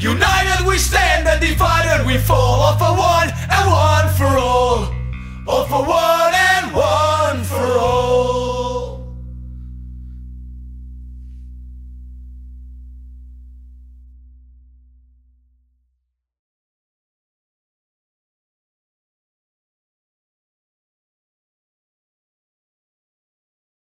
United we stand and divided we fall off a one.